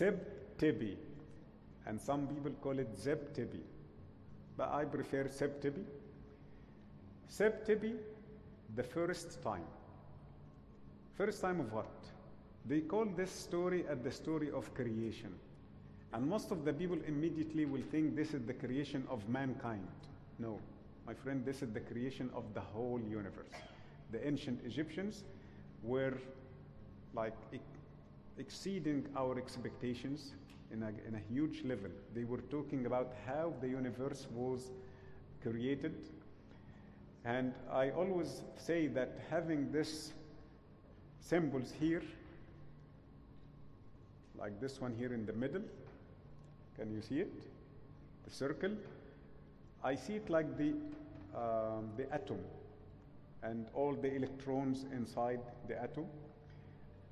Seb-Tibi. And some people call it Zeb-Tibi. But I prefer Seb-Tibi. Seb-Tibi, the first time. First time of what? They call this story at the story of creation. And most of the people immediately will think this is the creation of mankind. No, my friend, this is the creation of the whole universe. The ancient Egyptians were like exceeding our expectations in a, in a huge level. They were talking about how the universe was created. And I always say that having this symbols here, like this one here in the middle, can you see it? The circle. I see it like the, um, the atom and all the electrons inside the atom.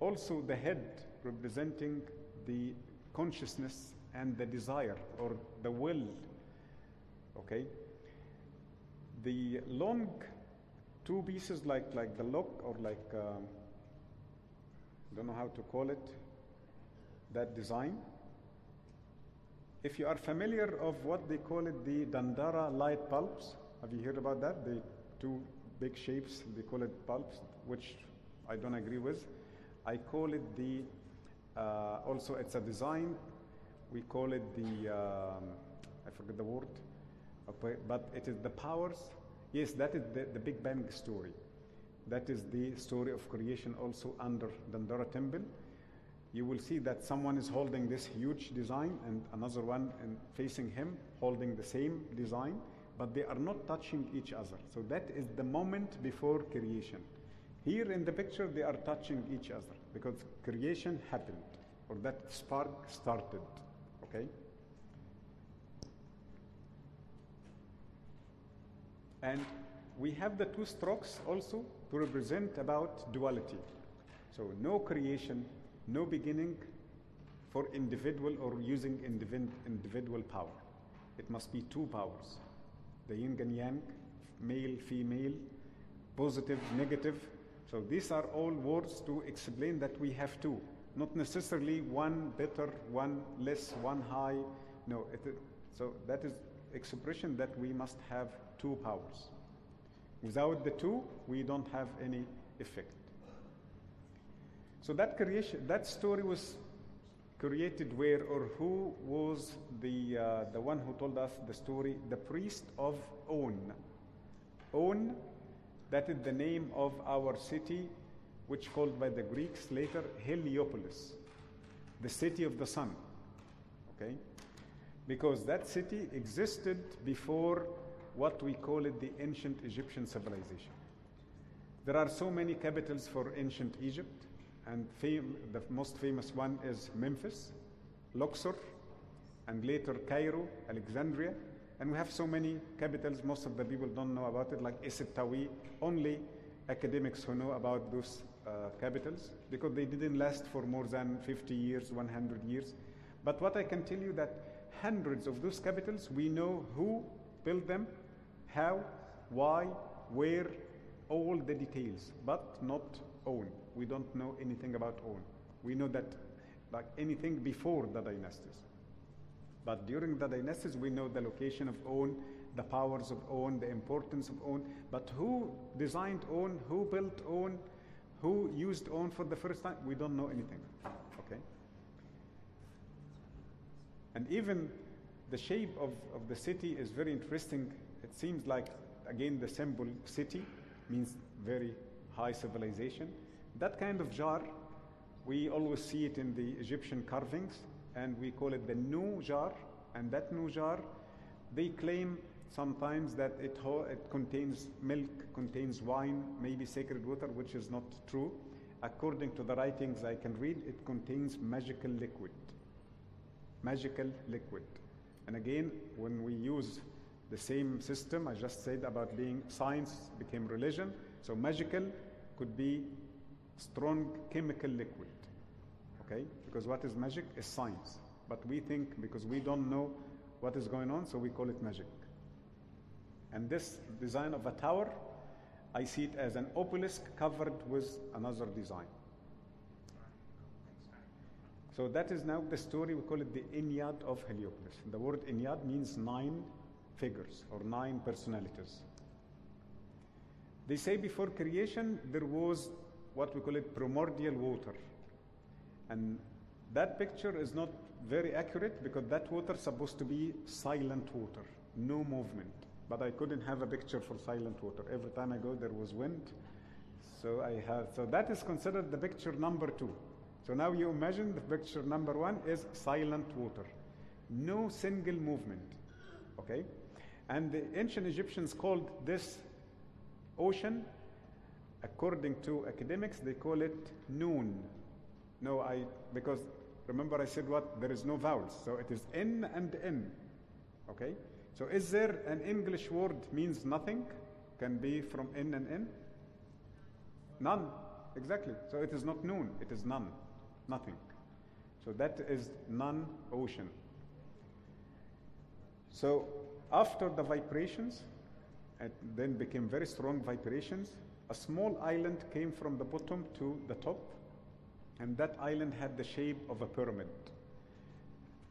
Also, the head representing the consciousness and the desire or the will. Okay? The long two pieces, like, like the lock or like, um, I don't know how to call it, that design. If you are familiar of what they call it the Dandara light bulbs, have you heard about that? The two big shapes, they call it bulbs, which I don't agree with. I call it the, uh, also it's a design, we call it the, um, I forget the word, okay, but it is the powers. Yes, that is the, the Big Bang story. That is the story of creation also under Dandara temple you will see that someone is holding this huge design and another one and facing him holding the same design, but they are not touching each other. So that is the moment before creation. Here in the picture, they are touching each other because creation happened or that spark started. Okay? And we have the two strokes also to represent about duality. So no creation, no beginning for individual or using individual power. It must be two powers the yin and yang, male, female, positive, negative. So these are all words to explain that we have two, not necessarily one better, one less, one high. No, it, so that is expression that we must have two powers. Without the two, we don't have any effect. So that creation, that story was created where or who was the, uh, the one who told us the story? The priest of On. On, that is the name of our city, which called by the Greeks later Heliopolis, the city of the sun. Okay? Because that city existed before what we call it the ancient Egyptian civilization. There are so many capitals for ancient Egypt and fam- the most famous one is Memphis, Luxor, and later Cairo, Alexandria. And we have so many capitals, most of the people don't know about it, like Isitawi. Only academics who know about those uh, capitals because they didn't last for more than 50 years, 100 years. But what I can tell you that hundreds of those capitals, we know who built them, how, why, where, all the details, but not On. We don't know anything about On. We know that like anything before the dynasties. But during the dynasties, we know the location of On, the powers of On, the importance of On. But who designed On, who built On, who used On for the first time, we don't know anything. Okay? And even the shape of, of the city is very interesting. It seems like, again, the symbol city means very high civilization. That kind of jar, we always see it in the Egyptian carvings, and we call it the Nu jar. And that Nu jar, they claim sometimes that it, it contains milk, contains wine, maybe sacred water, which is not true. According to the writings I can read, it contains magical liquid. Magical liquid. And again, when we use the same system I just said about being science became religion, so magical could be strong chemical liquid. Okay? Because what is magic is science. But we think because we don't know what is going on, so we call it magic. And this design of a tower, I see it as an obelisk covered with another design. So that is now the story, we call it the Ennead of Heliopolis. The word Ennead means nine figures or nine personalities. They say before creation there was what we call it primordial water. And that picture is not very accurate because that water is supposed to be silent water, no movement. But I couldn't have a picture for silent water. Every time I go, there was wind. So I have. So that is considered the picture number two. So now you imagine the picture number one is silent water, no single movement. Okay, and the ancient Egyptians called this ocean, according to academics, they call it noon. No, I because remember I said what there is no vowels, so it is n and n. Okay, so is there an English word means nothing? Can be from n and n? None. Exactly. So it is not noon, it is none. Nothing. So that is non ocean. So after the vibrations, it then became very strong vibrations, a small island came from the bottom to the top, and that island had the shape of a pyramid.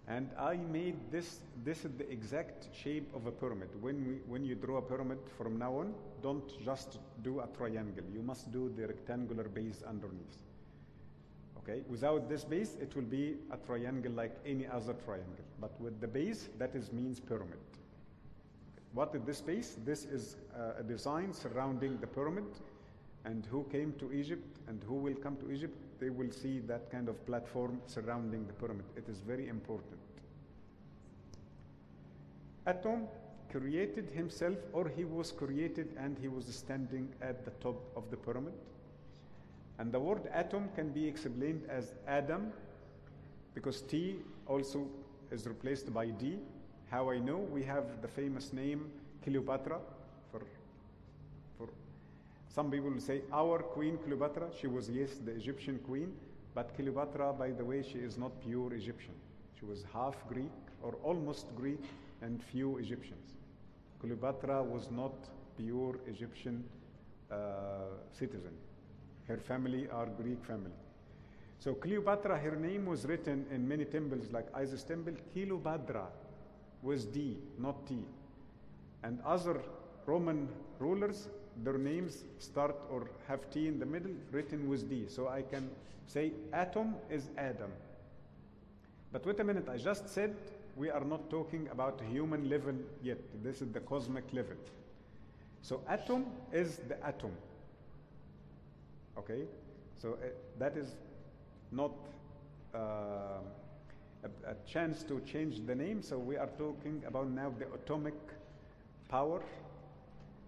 And I made this, this is the exact shape of a pyramid. When, we, when you draw a pyramid from now on, don't just do a triangle. You must do the rectangular base underneath. Okay, without this base, it will be a triangle like any other triangle. But with the base, that is means pyramid. What is this base? This is uh, a design surrounding the pyramid. And who came to Egypt and who will come to Egypt, they will see that kind of platform surrounding the pyramid. It is very important. Atom created himself, or he was created and he was standing at the top of the pyramid. And the word atom can be explained as Adam, because T also is replaced by D. How I know? We have the famous name Cleopatra. Some people say our Queen Cleopatra. She was yes the Egyptian queen, but Cleopatra, by the way, she is not pure Egyptian. She was half Greek or almost Greek and few Egyptians. Cleopatra was not pure Egyptian uh, citizen. Her family are Greek family. So Cleopatra, her name was written in many temples like Isis temple, Cleopatra was D, not T. And other Roman rulers, their names start or have T in the middle, written with D. So I can say atom is Adam. But wait a minute, I just said we are not talking about human level yet. This is the cosmic level. So atom is the atom. Okay? So uh, that is not uh, a, a, chance to change the name. So we are talking about now the atomic power.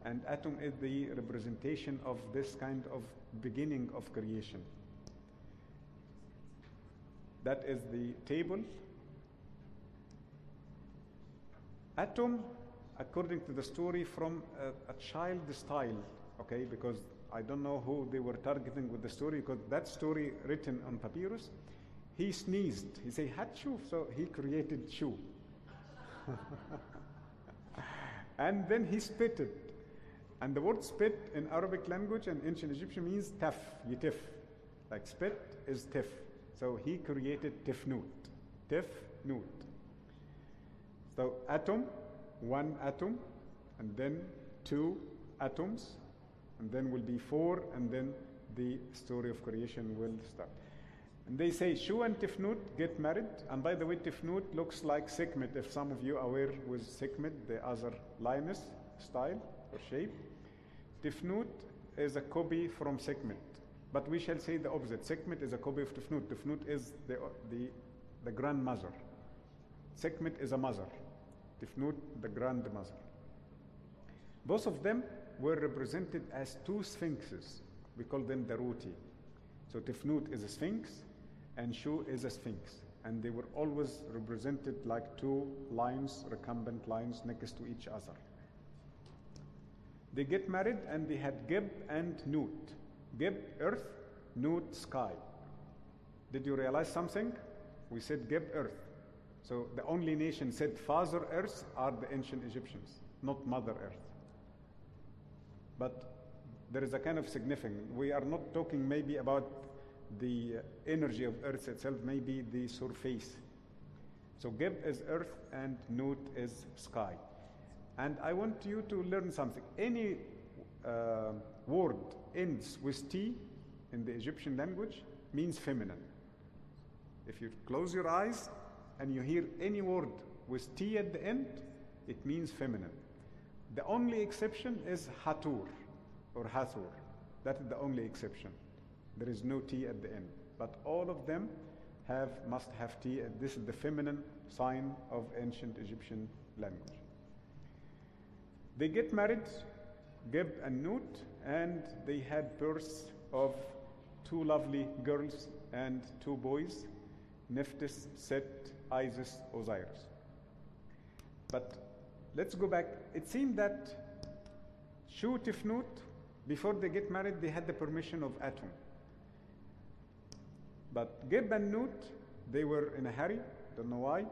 And atom is the representation of this kind of beginning of creation. That is the table. Atom, according to the story, from a, a child style, okay, because I don't know who they were targeting with the story because that story written on papyrus, he sneezed. He said, Hachu, so he created Shu. and then he spit it. And the word spit in Arabic language and ancient Egyptian means taf, yitif. Like spit is tif. So he created tifnut. Tifnut. So atom, one atom, and then two atoms, and then will be four, and then the story of creation will start. And they say Shu and Tifnut get married. And by the way, Tifnut looks like Sekhmet. If some of you are aware with Sekhmet, the other lioness style or shape. Tifnut is a copy from Sekhmet. But we shall say the opposite. Sekhmet is a copy of Tifnut. Tifnut is the, the, the grandmother. Sekhmet is a mother. Tifnut, the grandmother. Both of them were represented as two sphinxes. We call them the Ruti. So Tifnut is a sphinx and Shu is a sphinx. And they were always represented like two lines, recumbent lines next to each other. They get married and they had Geb and Nut. Geb, earth, Nut, sky. Did you realize something? We said Geb, earth. So the only nation said Father Earth are the ancient Egyptians, not Mother Earth. But there is a kind of significance. We are not talking maybe about the uh, energy of Earth itself, maybe the surface. So Geb is earth and Nut is sky. And I want you to learn something. Any uh, word ends with T in the Egyptian language means feminine. If you close your eyes and you hear any word with T at the end, it means feminine. The only exception is Hatur or Hathor. That is the only exception. There is no T at the end. But all of them have, must have T, and this is the feminine sign of ancient Egyptian language. They get married, Geb and Nut, and they had births of two lovely girls and two boys, Nephthys, Set, Isis, Osiris. But let's go back. It seemed that Shu Tifnut, before they get married, they had the permission of Atum. But Geb and Nut, they were in a hurry, don't know why.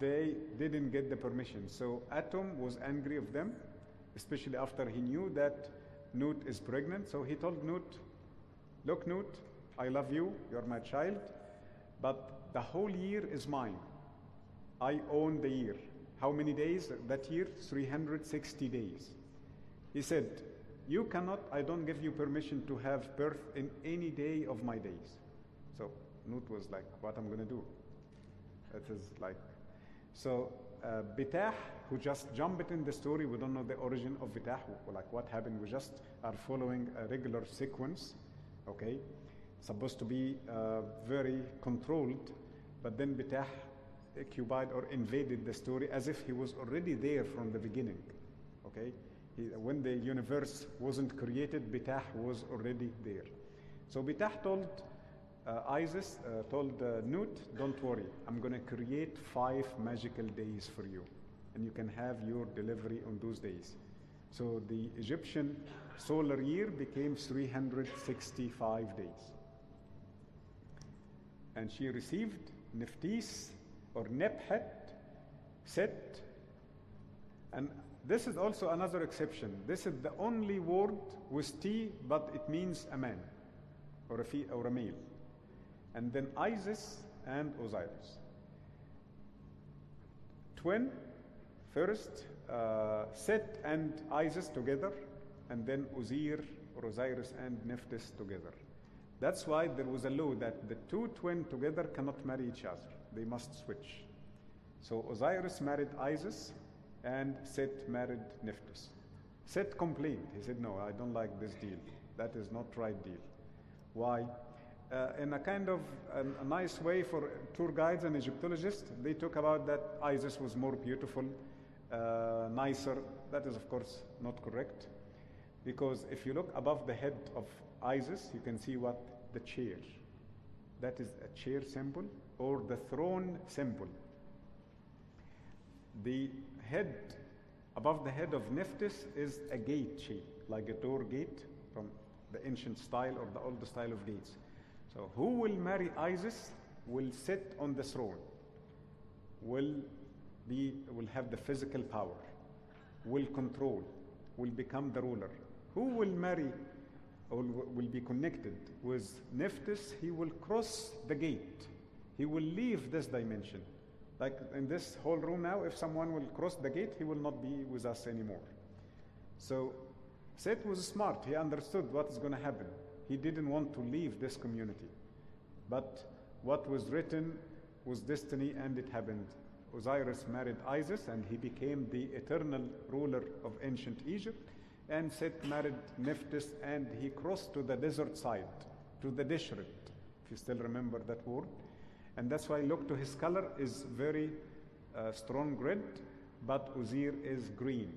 They didn't get the permission. So Atum was angry of them, especially after he knew that Nut is pregnant. So he told Nut, Look, Nut, I love you, you're my child, but the whole year is mine. I own the year. How many days that year? 360 days. He said, You cannot, I don't give you permission to have birth in any day of my days. So Nut was like, What I'm going to do? It is like, so uh, Bitah, who just jumped in the story, we don't know the origin of Bitah, like what happened. We just are following a regular sequence, okay? Supposed to be uh, very controlled, but then Bitah occupied or invaded the story as if he was already there from the beginning, okay? He, when the universe wasn't created, Bitah was already there. So Bitah told uh, Isis uh, told uh, don't worry, I'm going to create five magical days for you. And you can have your delivery on those days. So the Egyptian solar year became 365 days. And she received Nephthys or Nephet, Set. And this is also another exception. This is the only word with T, but it means a man or a, fee, or a male and then Isis and Osiris. Twin, first uh, Set and Isis together, and then or Osiris and Nephthys together. That's why there was a law that the two twin together cannot marry each other. They must switch. So Osiris married Isis, and Set married Nephthys. Set complained. He said, No, I don't like this deal. That is not right deal. Why? Uh, in a kind of a, nice way for tour guides and Egyptologists, they talk about that Isis was more beautiful, uh, nicer. That is, of course, not correct. Because if you look above the head of Isis, you can see what the chair. That is a chair symbol or the throne symbol. The head, above the head of Nephthys, is a gate shape, like a door gate from the ancient style or the old style of gates. So, who will marry Isis will sit on the throne, will, be, will have the physical power, will control, will become the ruler. Who will marry or will be connected with Nephthys? He will cross the gate. He will leave this dimension. Like in this whole room now, if someone will cross the gate, he will not be with us anymore. So Seth was smart. He understood what is going to happen. He didn't want to leave this community. But what was written was destiny and it happened. Osiris married Isis and he became the eternal ruler of ancient Egypt. And Set married Nephthys and he crossed to the desert side, to the desert, if you still remember that word. And that's why look to his color is very uh, strong red, but Osir is green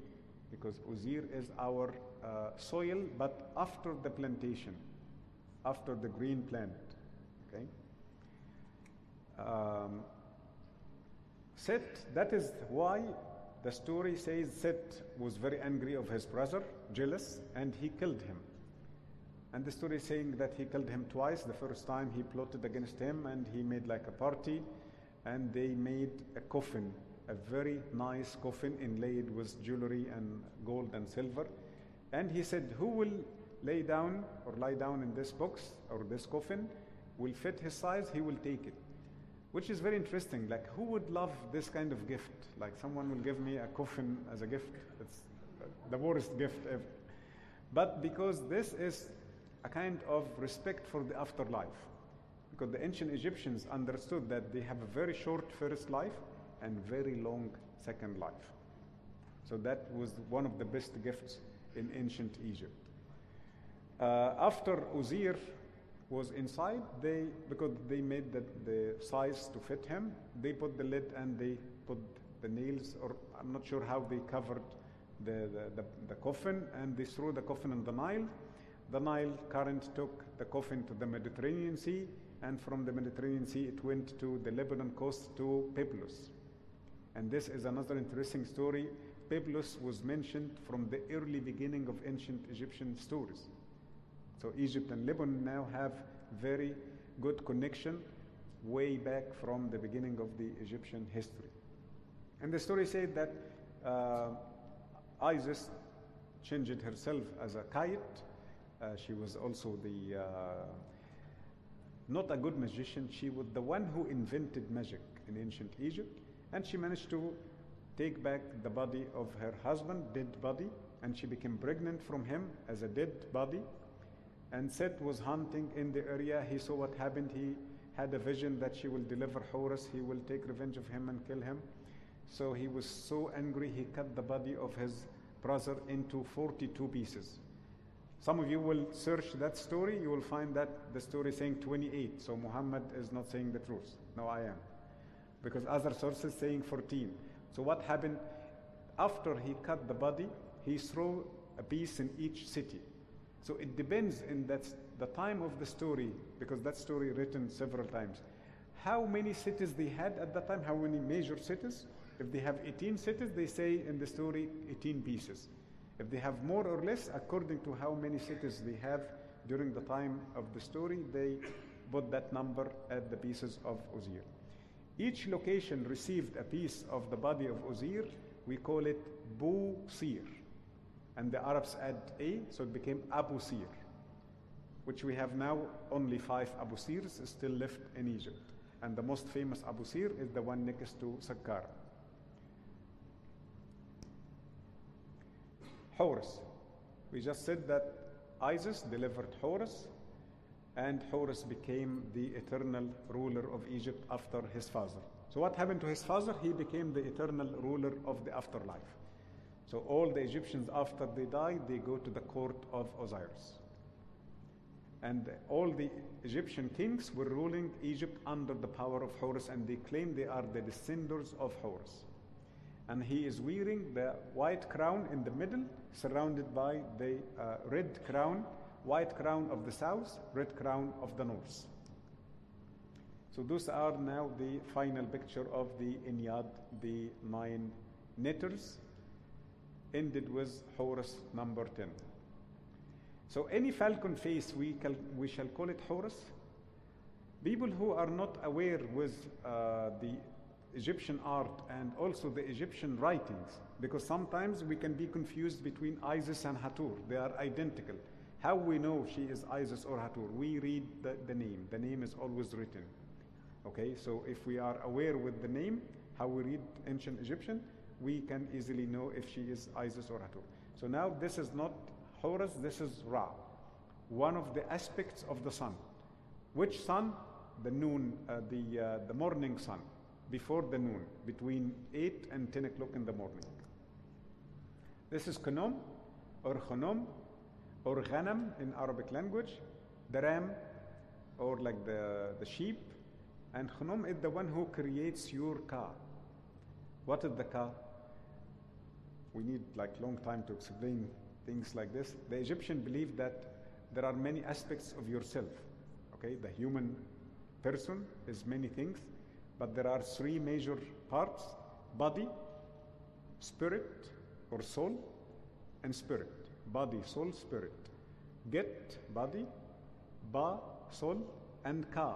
because Osir is our uh, soil, but after the plantation after the green planet. Okay? Um, Set, that is why the story says Set was very angry of his brother, jealous, and he killed him. And the story is saying that he killed him twice. The first time he plotted against him and he made like a party and they made a coffin, a very nice coffin inlaid with jewelry and gold and silver. And he said, Who will lay down or lie down in this box or this coffin, will fit his size, he will take it. Which is very interesting. Like, who would love this kind of gift? Like, someone will give me a coffin as a gift. It's the worst gift ever. But because this is a kind of respect for the afterlife. Because the ancient Egyptians understood that they have a very short first life and very long second life. So that was one of the best gifts in ancient Egypt. Uh, after Uzier was inside, they because they made the, the size to fit him, they put the lid and they put the nails, or I'm not sure how they covered the, the, the, the coffin, and they threw the coffin in the Nile. The Nile current took the coffin to the Mediterranean Sea, and from the Mediterranean Sea it went to the Lebanon coast to Byblos. And this is another interesting story. Byblos was mentioned from the early beginning of ancient Egyptian stories. So Egypt and Lebanon now have very good connection way back from the beginning of the Egyptian history. And the story said that uh, Isis changed herself as a kite. Uh, she was also the uh, not a good magician. She was the one who invented magic in ancient Egypt, and she managed to take back the body of her husband, dead body, and she became pregnant from him as a dead body. And Set was hunting in the area. He saw what happened. He had a vision that she will deliver Horus. He will take revenge of him and kill him. So he was so angry, he cut the body of his brother into 42 pieces. Some of you will search that story, you will find that the story saying 28. So Muhammad is not saying the truth. No, I am. Because other sources saying 14. So what happened? After he cut the body, he threw a piece in each city. So it depends in that the time of the story, because that story written several times. How many cities they had at that time? How many major cities? If they have 18 cities, they say in the story 18 pieces. If they have more or less, according to how many cities they have during the time of the story, they put that number at the pieces of Uzir. Each location received a piece of the body of Uzir. We call it Bu Sir. And the Arabs add A, so it became Abu Sir, which we have now only five Abu Sirs still left in Egypt. And the most famous Abu Sir is the one next to Saqqara. Horus. We just said that Isis delivered Horus, and Horus became the eternal ruler of Egypt after his father. So, what happened to his father? He became the eternal ruler of the afterlife. So, all the Egyptians, after they die, they go to the court of Osiris. And all the Egyptian kings were ruling Egypt under the power of Horus, and they claim they are the descendants of Horus. And he is wearing the white crown in the middle, surrounded by the uh, red crown, white crown of the south, red crown of the north. So those are now the final picture of the Ennead, the nine Neters, ended with Horus number 10. So any falcon face, we, cal- we shall call it Horus. People who are not aware with uh, the Egyptian art and also the Egyptian writings, because sometimes we can be confused between Isis and Hathor. They are identical. How we know she is Isis or Hathor? We read the, the name. The name is always written. Okay, so if we are aware with the name, how we read ancient Egyptian, we can easily know if she is Isis or Hathor. So now this is not Horus, this is Ra, one of the aspects of the sun. Which sun? The noon, uh, the, uh, the morning sun, before the noon, between 8 and 10 o'clock in the morning. This is Khanom or Khanom or Ghanam in Arabic language, the ram or like the, the sheep. And Khanom is the one who creates your ka. What is the ka? We need like long time to explain things like this. The Egyptian believed that there are many aspects of yourself. Okay, the human person is many things, but there are three major parts: body, spirit or soul, and spirit. Body, soul, spirit. Get body, ba soul, and ka.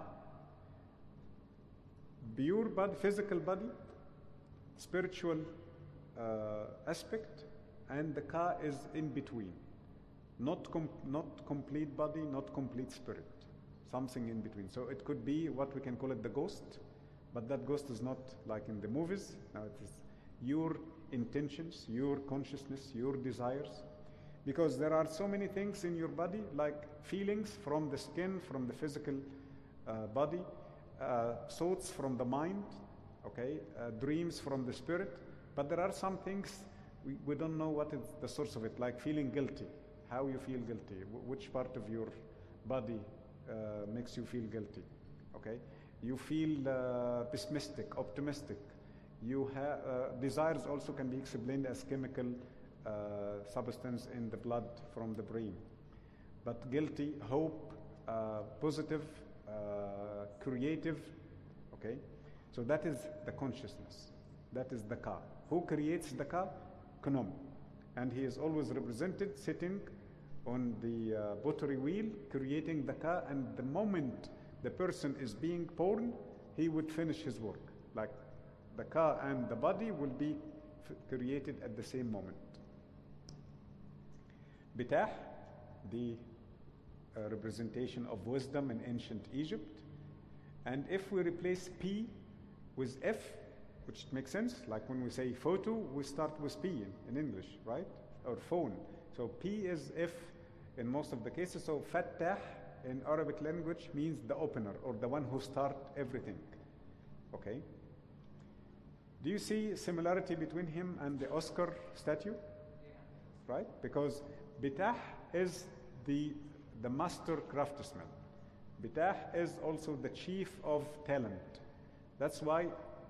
Pure body, physical body, spiritual aspect, and the ka is in between. Not, com- not complete body, not complete spirit. something in between. So it could be what we can call it the ghost, but that ghost is not like in the movies. Now it is your intentions, your consciousness, your desires. Because there are so many things in your body, like feelings from the skin, from the physical uh, body, uh, thoughts from the mind, okay, uh, dreams from the spirit. But there are some things we, we don't know what is the source of it, like feeling guilty, how you feel guilty, which part of your body uh, makes you feel guilty, okay? You feel uh, pessimistic, optimistic. You have uh, desires also can be explained as chemical uh, substance in the blood from the brain. But guilty, hope, uh, positive, uh, creative, okay? So that is the consciousness. That is the ka. Who creates the ka? Knom. And he is always represented sitting on the uh, pottery wheel, creating the ka, and the moment the person is being born, he would finish his work. Like the ka and the body will be created at the same moment. Bitah, the uh, representation of wisdom in ancient Egypt. And if we replace P with F, which makes sense, like when we say photo, we start with P in, in English, right? Or phone. So P is F in most of the cases. So Fattah in Arabic language means the opener or the one who start everything. Okay? Do you see similarity between him and the Oscar statue? Right? Because Bitah is the, the master craftsman. Bitah is also the chief of talent. That's why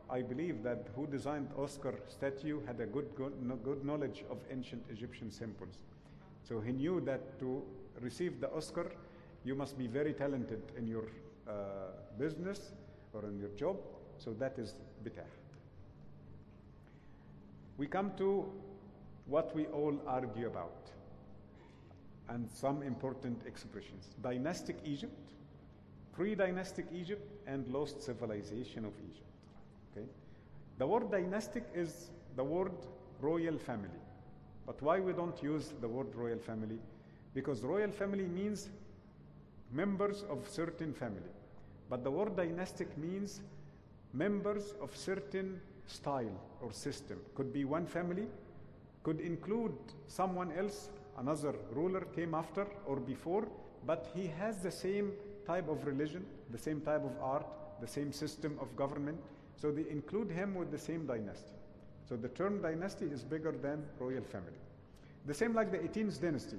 I believe that who designed Oscar statue had a good, good, good knowledge of ancient Egyptian symbols. So he knew that to receive the Oscar, you must be very talented in your uh, business or in your job. So that is Bitah. We come to what we all argue about and some important expressions. Dynastic Egypt, pre-dynastic Egypt, and lost civilization of Egypt. Okay? The word dynastic is the word royal family. But why we don't use the word royal family? Because royal family means members of certain family. But the word dynastic means members of certain style or system. Could be one family, could include someone else, another ruler came after or before, but he has the same type of religion, the same type of art, the same system of government. So they include him with the same dynasty. So the term dynasty is bigger than royal family. The same like the 18th dynasty.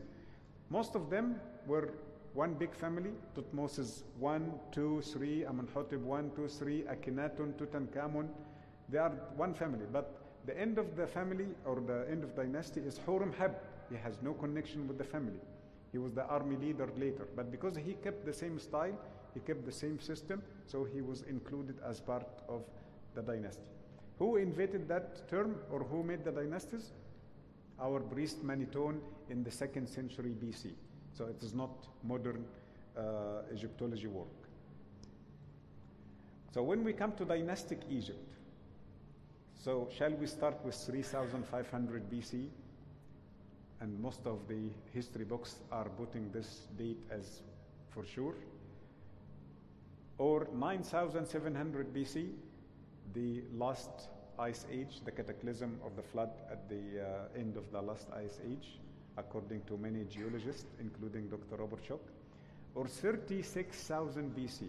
Most of them were one big family, Tutmosis 1, 2, 3, Amenhotep 1, 2, 3, Akhenaten, Tutankhamun. They are one family. But the end of the family or the end of dynasty is Horemheb. He has no connection with the family. He was the army leader later. But because he kept the same style, he kept the same system, so he was included as part of the dynasty. Who invented that term or who made the dynasties? Our priest Maniton in the second century BC. So it is not modern uh, Egyptology work. So when we come to dynastic Egypt, so shall we start with 3500 BC? And most of the history books are putting this date as for sure. Or 9700 BC, the last ice age, the cataclysm of the flood at the uh, end of the last ice age, according to many geologists, including Dr. Robert Schoch, or 36,000 BC.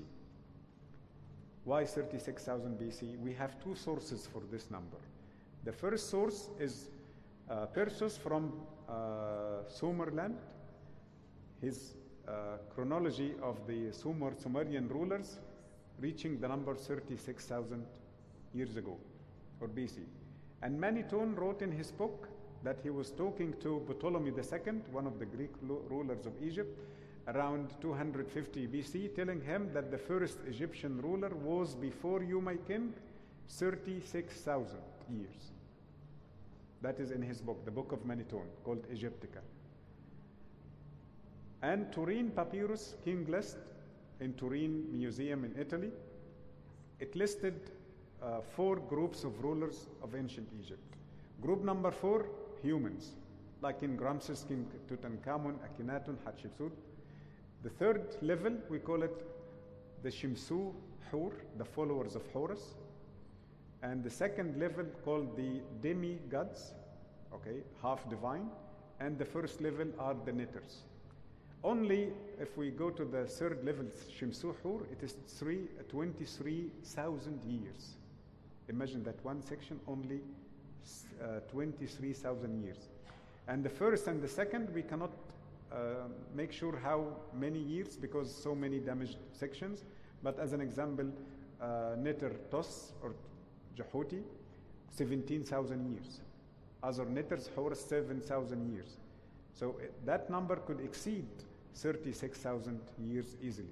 Why 36,000 BC? We have two sources for this number. The first source is uh, Perseus from uh, Sumerland. His uh, chronology of the Sumer Sumerian rulers reaching the number 36,000 years ago or BC. And Maniton wrote in his book that he was talking to Ptolemy II, one of the Greek rulers of Egypt, around 250 BC, telling him that the first Egyptian ruler was before you, my king, 36,000 years. That is in his book, the Book of Maniton, called Egyptica. And Turin Papyrus, King List, in Turin Museum in Italy, it listed uh, four groups of rulers of ancient Egypt. Group number four, humans, like in Ramses, King Tutankhamun, Akhenaten, Hatshepsut. The third level, we call it the Shimsu Hur, the followers of Horus, and the second level called the demigods, okay, half divine, and the first level are the Neters. Only if we go to the third level, Shimsu Hur, it is three, 23,000 years. Imagine that one section only uh, 23,000 years. And the first and the second, we cannot uh, make sure how many years because so many damaged sections. But as an example, uh, Tos or Jehuti, 17,000 years. Other Neters, Horus, 7,000 years. So uh, that number could exceed 36,000 years easily.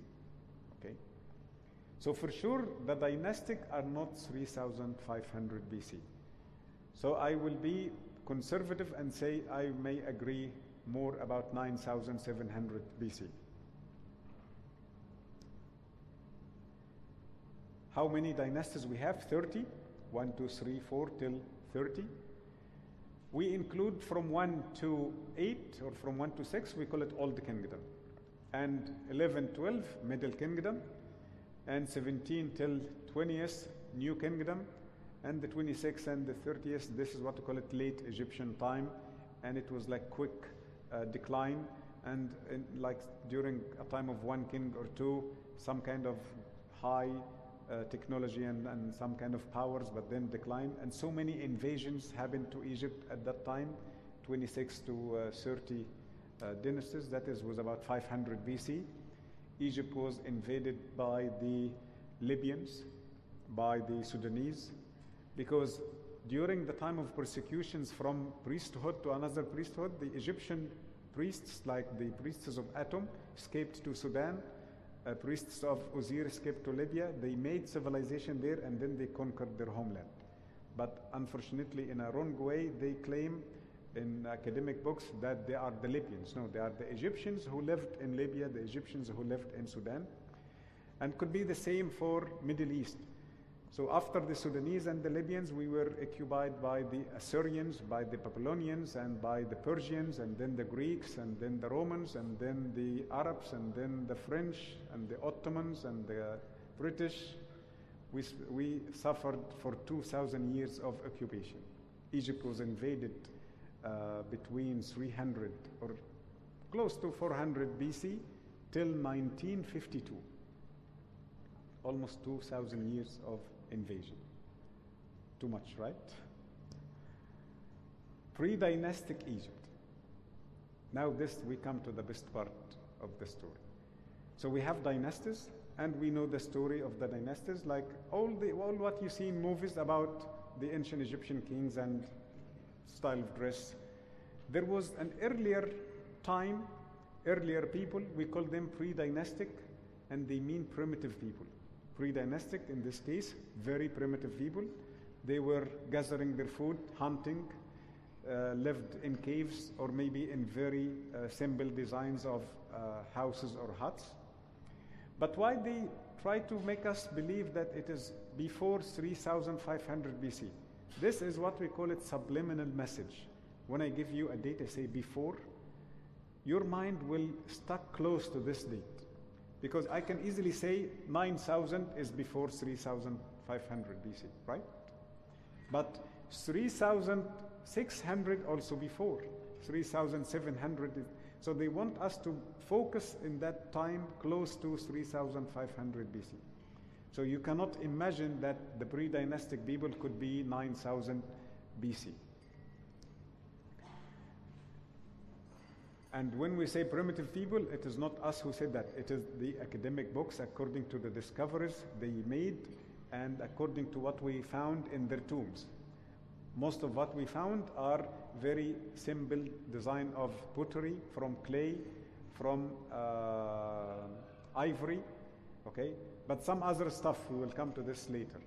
So for sure, the dynastic are not 3,500 BC. So I will be conservative and say I may agree more about 9,700 BC. How many dynasties we have? 30. 1, 2, 3, 4 till 30. We include from 1 to 8 or from 1 to 6, we call it Old Kingdom. And 11, 12, Middle Kingdom. And 17 till 20th, New Kingdom. And the 26th and the 30th, this is what we call it late Egyptian time. And it was like quick uh, decline. And in, like during a time of one king or two, some kind of high uh, technology and, and some kind of powers, but then decline. And so many invasions happened to Egypt at that time 26 to uh, 30 uh, dynasties. That is, was about 500 BC. Egypt was invaded by the Libyans, by the Sudanese, because during the time of persecutions from priesthood to another priesthood, the Egyptian priests, like the priests of Atum, escaped to Sudan uh, priests of Uzir escaped to Libya. They made civilization there and then they conquered their homeland. But unfortunately, in a wrong way, they claim in academic books that they are the Libyans. No, they are the Egyptians who lived in Libya, the Egyptians who lived in Sudan. And could be the same for Middle East. So after the Sudanese and the Libyans, we were occupied by the Assyrians, by the Babylonians, and by the Persians, and then the Greeks, and then the Romans, and then the Arabs, and then the French, and the Ottomans, and the British. We, we suffered for 2,000 years of occupation. Egypt was invaded uh, between 300 or close to 400 BC till 1952. Almost 2,000 years of invasion. Too much, right? Pre dynastic Egypt. Now, this we come to the best part of the story. So, we have dynasties, and we know the story of the dynasties, like all, the, all what you see in movies about the ancient Egyptian kings and style of dress. There was an earlier time, earlier people, we call them pre dynastic, and they mean primitive people pre-dynastic in this case, very primitive people. They were gathering their food, hunting, uh, lived in caves or maybe in very uh, simple designs of uh, houses or huts. But why they try to make us believe that it is before 3500 BC? This is what we call it subliminal message. When I give you a date, I say before, your mind will stuck close to this date. Because I can easily say 9,000 is before 3,500 BC, right? But 3,600 also before. 3,700 so they want us to focus in that time close to 3,500 BC. So you cannot imagine that the pre-dynastic people could be 9,000 BC. And when we say primitive people, it is not us who said that. It is the academic books according to the discoveries they made and according to what we found in their tombs. Most of what we found are very simple design of pottery from clay, from uh, ivory, okay? But some other stuff, we will come to this later.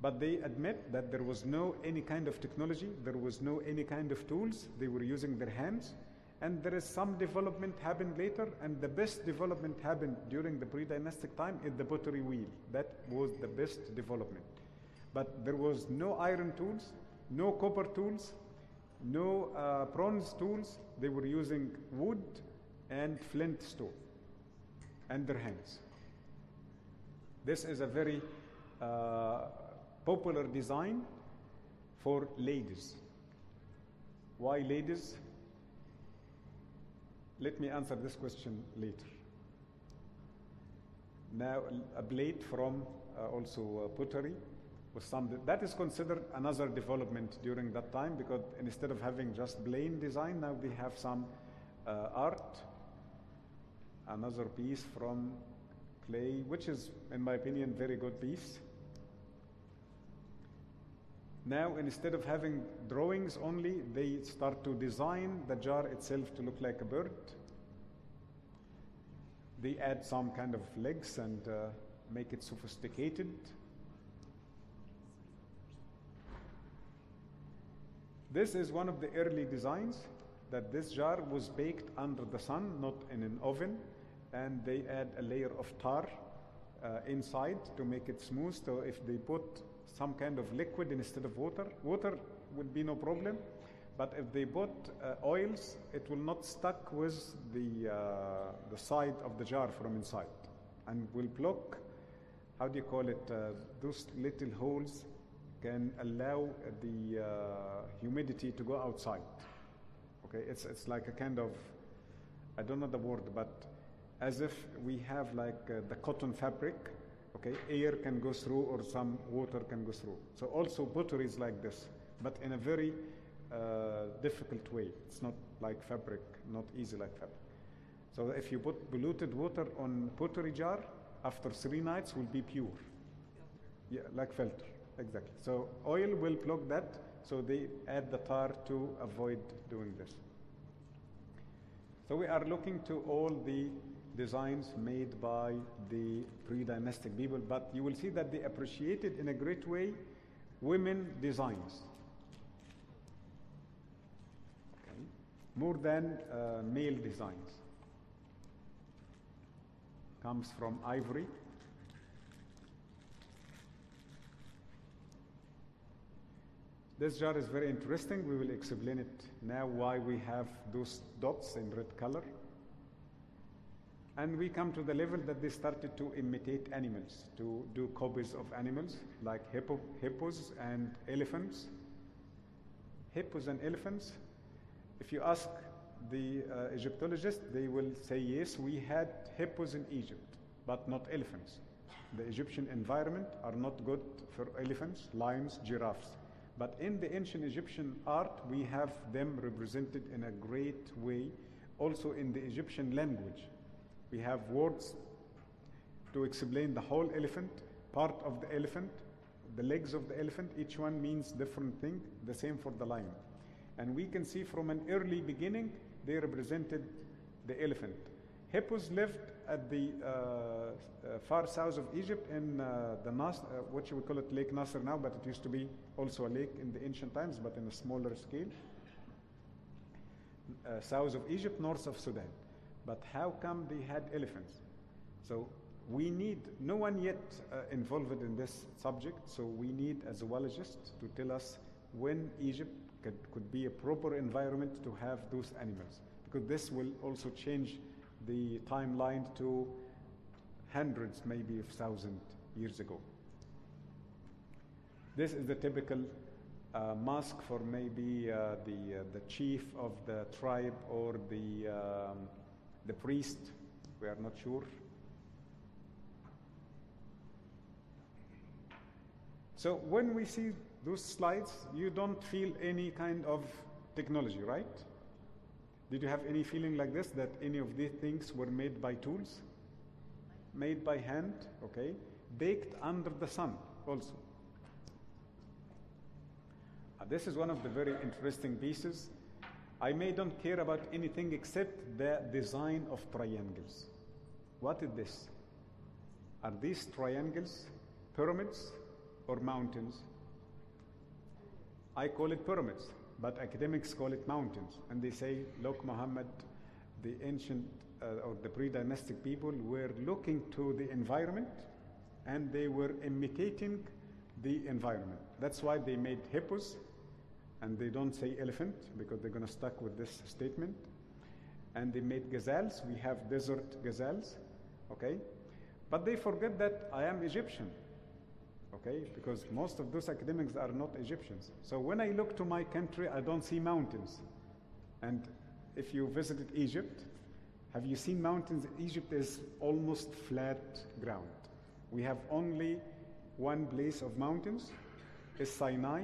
But they admit that there was no any kind of technology, there was no any kind of tools, they were using their hands. And there is some development happened later and the best development happened during the pre-dynastic time is the pottery wheel. That was the best development. But there was no iron tools no copper tools no uh, bronze tools. They were using wood and flint stone and their hands This is a very uh, popular design for ladies. Why ladies? Let me answer this question later. Now, a blade from uh, also uh, pottery was some that is considered another development during that time because instead of having just plain design, now we have some uh, art. Another piece from clay, which is, in my opinion, very good piece. Now, instead of having drawings only, they start to design the jar itself to look like a bird. They add some kind of legs and uh, make it sophisticated. This is one of the early designs that this jar was baked under the sun, not in an oven, and they add a layer of tar uh, inside to make it smooth. So if they put some kind of liquid instead of water, water would be no problem. But if they put uh, oils, it will not stuck with the, uh, the side of the jar from inside. And will block, how do you call it, uh, those little holes can allow the uh, humidity to go outside. Okay, it's, it's like a kind of, I don't know the word, but as if we have like uh, the cotton fabric, okay, air can go through or some water can go through. So also pottery is like this, but in a very uh, difficult way. It's not like fabric, not easy like fabric. So if you put polluted water on pottery jar, after three nights will be pure. Yeah, like filter. Exactly. So oil will block that, so they add the tar to avoid doing this. So we are looking to all the designs made by the pre-dynastic people, but you will see that they appreciated in a great way women designs. Okay. More than uh, male designs. Comes from ivory. This jar is very interesting. We will explain it now why we have those dots in red color. And we come to the level that they started to imitate animals, to do copies of animals like hippo, hippos and elephants. Hippos and elephants, if you ask the uh, Egyptologists, they will say yes, we had hippos in Egypt, but not elephants. The Egyptian environment are not good for elephants, lions, giraffes. But in the ancient Egyptian art, we have them represented in a great way, also in the Egyptian language. We have words to explain the whole elephant, part of the elephant, the legs of the elephant, each one means different thing, the same for the lion. And we can see from an early beginning, they represented the elephant. Hippos lived at the uh, uh, far south of Egypt in uh, the Nas, uh, what should we call it Lake Nasser now, but it used to be also a lake in the ancient times, but in a smaller scale. Uh, south of Egypt, north of Sudan. But how come they had elephants? So we need, no one yet uh, involved in this subject, so we need a zoologist to tell us when Egypt could, could be a proper environment to have those animals. Because this will also change the timeline to hundreds, maybe of thousand years ago. This is the typical uh, mask for maybe uh, the, uh, the chief of the tribe or the, um, the priest. We are not sure. So when we see those slides, you don't feel any kind of technology, right? Did you have any feeling like this that any of these things were made by tools? Made by hand, okay? Baked under the sun also. Uh, this is one of the very interesting pieces. I may don't care about anything except the design of triangles. What is this? Are these triangles pyramids or mountains? I call it pyramids, but academics call it mountains. And they say, look, Muhammad, the ancient uh, or the pre dynastic people were looking to the environment and they were imitating the environment. That's why they made hippos and they don't say elephant because they're going to stuck with this statement. And they made gazelles. We have desert gazelles, okay? But they forget that I am Egyptian, okay? Because most of those academics are not Egyptians. So when I look to my country, I don't see mountains. And if you visited Egypt, have you seen mountains? Egypt is almost flat ground. We have only one place of mountains, is Sinai,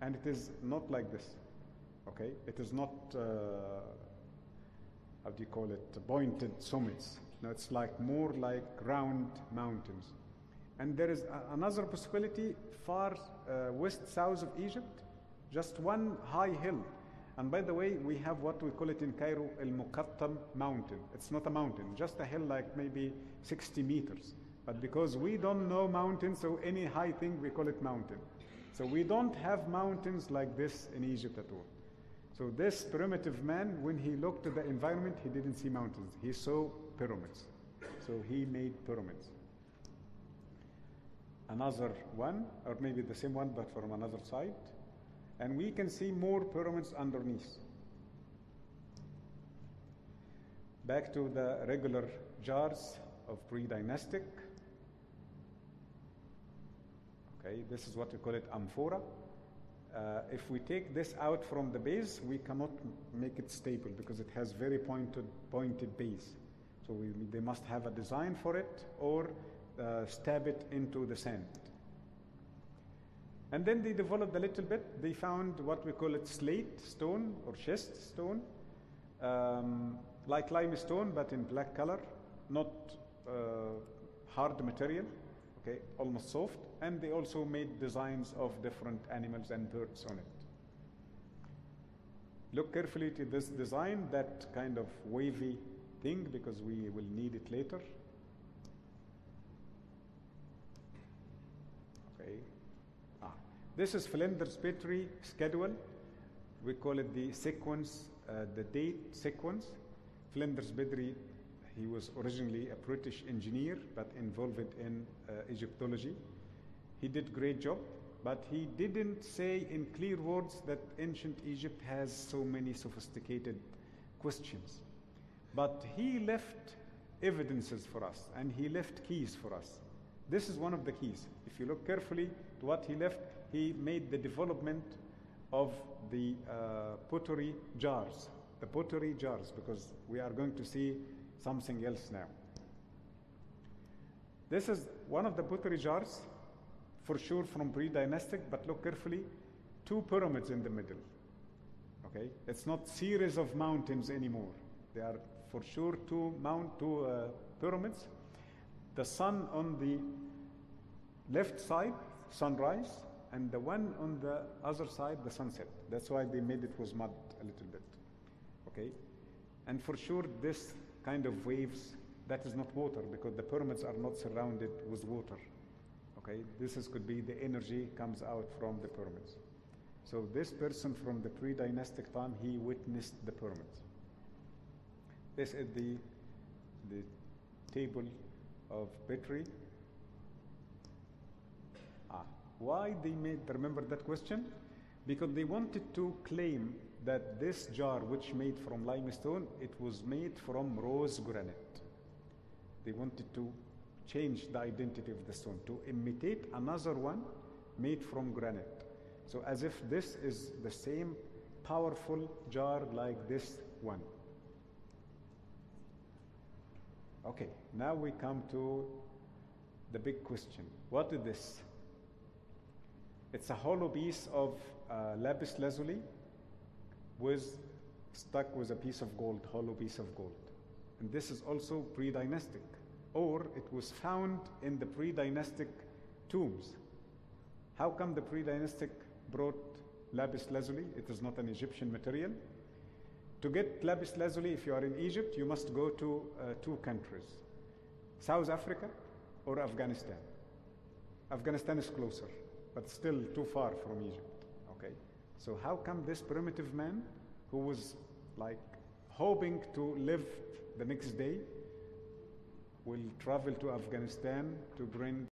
and it is not like this. Okay? It is not, uh, how do you call it, pointed summits. No, it's like more like round mountains. And there is a- another possibility far uh, west south of Egypt, just one high hill. And by the way, we have what we call it in Cairo El Muqattam mountain. It's not a mountain, just a hill like maybe 60 meters. But because we don't know mountains, so any high thing we call it mountain. So we don't have mountains like this in Egypt at all. So this primitive man, when he looked at the environment, he didn't see mountains. He saw pyramids. So he made pyramids. Another one, or maybe the same one, but from another side. And we can see more pyramids underneath. Back to the regular jars of pre-dynastic. Okay, this is what we call it amphora. Uh, if we take this out from the base, we cannot make it stable because it has very pointed, pointed base. So we, they must have a design for it or uh, stab it into the sand. And then they developed a little bit. They found what we call it slate stone or schist stone, um, like limestone but in black color, not uh, hard material, okay, almost soft. And they also made designs of different animals and birds on it. Look carefully to this design, that kind of wavy thing, because we will need it later. Okay. Ah, this is Flinders Petrie schedule. We call it the sequence, uh, the date sequence. Flinders Petrie, he was originally a British engineer, but involved in uh, Egyptology. He did great job, but he didn't say in clear words that ancient Egypt has so many sophisticated questions. But he left evidences for us, and he left keys for us. This is one of the keys. If you look carefully to what he left, he made the development of the uh, pottery jars, the pottery jars, because we are going to see something else now. This is one of the pottery jars, for sure from pre-dynastic, but look carefully, two pyramids in the middle. Okay, it's not series of mountains anymore. They are for sure two mount two uh, pyramids. The sun on the left side, sunrise, and the one on the other side, the sunset. That's why they made it with mud a little bit. Okay, and for sure this kind of waves that is not water because the pyramids are not surrounded with water. Okay, this is, could be the energy comes out from the pyramids. So this person from the pre-dynastic time, he witnessed the pyramids. This is the, the table of Petrie. Ah, why they made, remember that question? Because they wanted to claim that this jar, which made from limestone, it was made from rose granite. They wanted to change the identity of the stone, to imitate another one made from granite. So as if this is the same powerful jar like this one. Okay, now we come to the big question. What is this? It's a hollow piece of uh, lapis lazuli with stuck with a piece of gold, hollow piece of gold. And this is also pre-dynastic, or it was found in the pre-dynastic tombs. How come the pre-dynastic brought lapis lazuli? It is not an Egyptian material. To get lapis lazuli, if you are in Egypt, you must go to uh, two countries South Africa or Afghanistan. Afghanistan is closer, but still too far from Egypt. So, how come this primitive man who was like hoping to live the next day will travel to Afghanistan to bring